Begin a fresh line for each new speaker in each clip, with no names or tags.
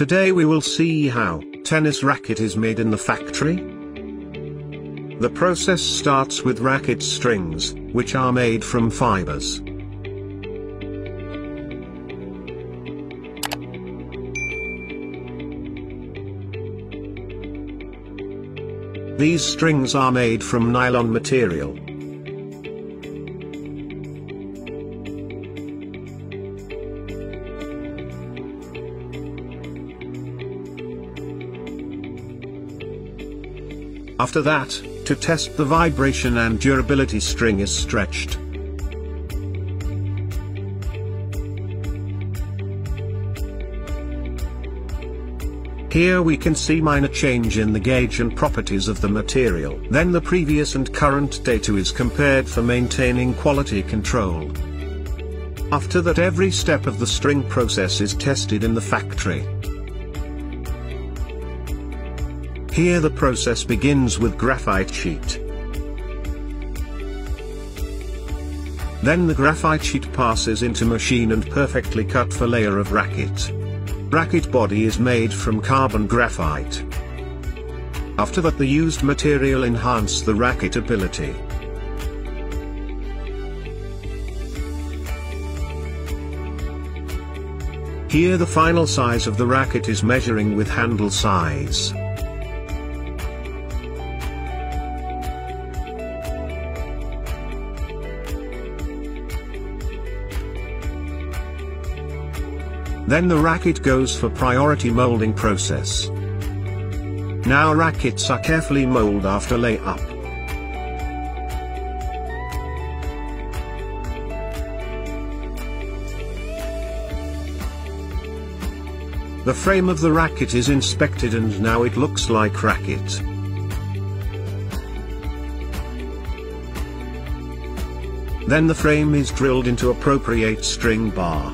Today we will see how tennis racket is made in the factory. The process starts with racket strings, which are made from fibers. These strings are made from nylon material. After that, to test the vibration and durability string is stretched. Here we can see minor change in the gauge and properties of the material. Then the previous and current data is compared for maintaining quality control. After that every step of the string process is tested in the factory. Here the process begins with graphite sheet. Then the graphite sheet passes into machine and perfectly cut for layer of racket. Racket body is made from carbon graphite. After that the used material enhance the racket ability. Here the final size of the racket is measuring with handle size. Then the racket goes for priority molding process. Now rackets are carefully molded after lay-up. The frame of the racket is inspected and now it looks like racket. Then the frame is drilled into appropriate string bar.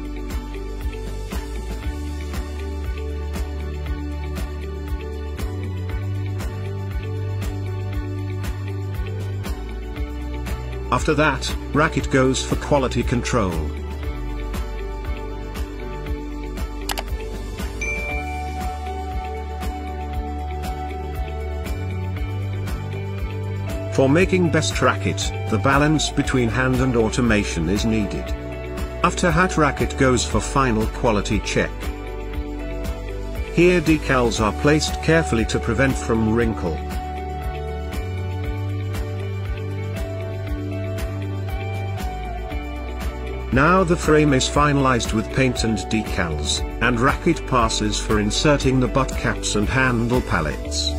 After that, racket goes for quality control. For making best racket, the balance between hand and automation is needed. After hat racket goes for final quality check. Here decals are placed carefully to prevent from wrinkle. Now the frame is finalized with paint and decals, and racket passes for inserting the butt caps and handle pallets.